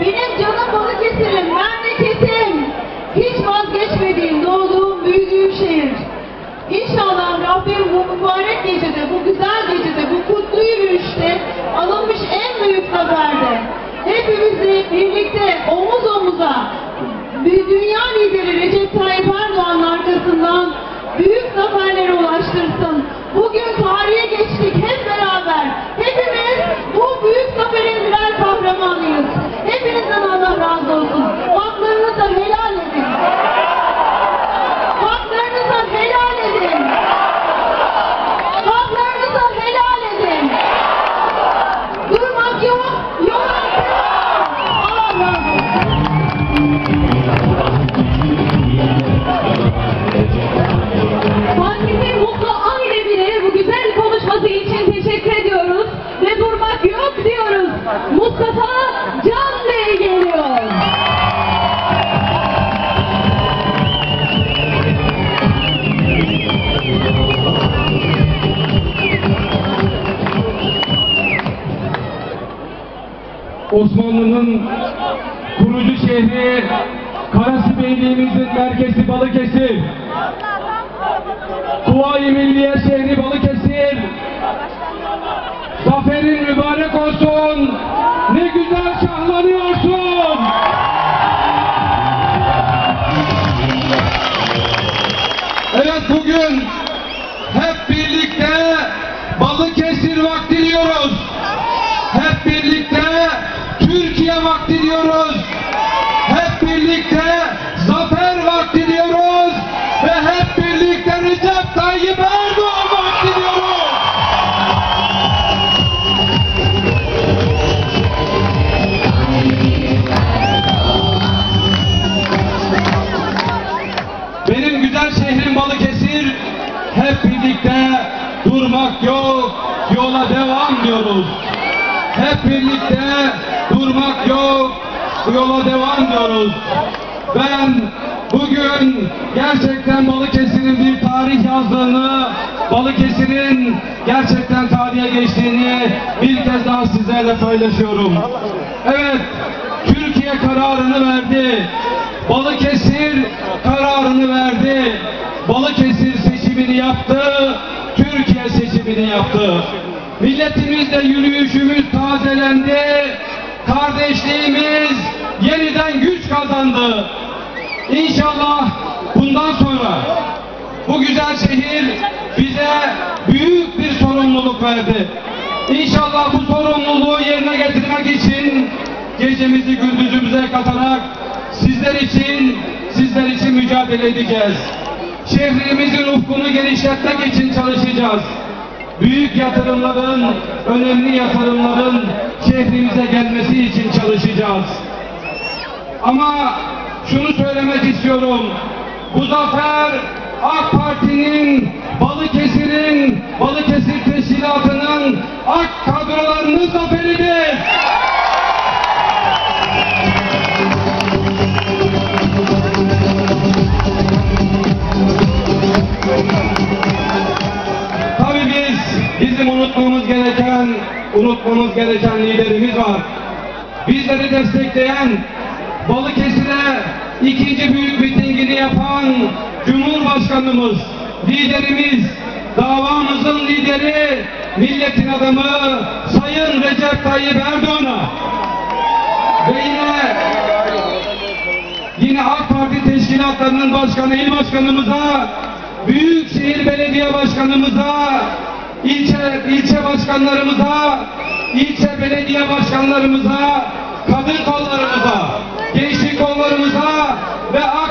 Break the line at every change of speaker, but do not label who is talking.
Benim canım Balıkesir'im, memleketim. Hiç vazgeçmediğim, doğduğum, büyüdüğüm şehir. İnşallah Rabbim bu mübarek gecede, bu güzel gecede, bu kutlu yürüyüşte
Osmanlı'nın kurucu şehri Karası Beyliğimizin merkezi Balıkesir. Kuvayi Milliye şehri Balıkesir. Zaferin mübarek olsun. Ne güzel şahlanıyorsun. Evet bugün hep birlikte Balıkesir vakti diyoruz. Hep birlikte Türkiye vakti diyoruz. Hep birlikte zafer vakti diyoruz. Ve hep birlikte Recep Tayyip Erdoğan vakti diyoruz. Benim güzel şehrim Balıkesir. Hep birlikte durmak yok, yola devam diyoruz. Hep birlikte durmak yok, yola devam diyoruz. Ben bugün gerçekten Balıkesir'in bir tarih yazdığını, Balıkesir'in gerçekten tarihe geçtiğini bir kez daha sizlerle paylaşıyorum. Evet, Türkiye kararını verdi. Balıkesir kararını verdi. Balıkesir seçimini yaptı. Türkiye seçimini yaptı. Milletimizle yürüyüşümüz tazelendi. Kardeşliğimiz yeniden güç kazandı. İnşallah bundan sonra bu güzel şehir bize büyük bir sorumluluk verdi. İnşallah bu sorumluluğu yerine getirmek için gecemizi gündüzümüze katarak sizler için sizler için mücadele edeceğiz. Şehrimizin ufkunu genişletmek için çalışacağız. Büyük yatırımların, önemli yatırımların şehrimize gelmesi için çalışacağız. Ama şunu söylemek istiyorum. Bu zafer AK Parti'nin, Balıkesir'in, Balıkesir Teşkilatı'nın AK gereken, unutmamız gereken liderimiz var. Bizleri destekleyen, Balıkesir'e ikinci büyük mitingini yapan Cumhurbaşkanımız, liderimiz, davamızın lideri, milletin adamı Sayın Recep Tayyip Erdoğan'a ve yine yine AK Parti teşkilatlarının başkanı, il başkanımıza, Büyükşehir Belediye Başkanımıza, ilçe ilçe başkanlarımıza, ilçe belediye başkanlarımıza, kadın kollarımıza, gençlik kollarımıza ve AK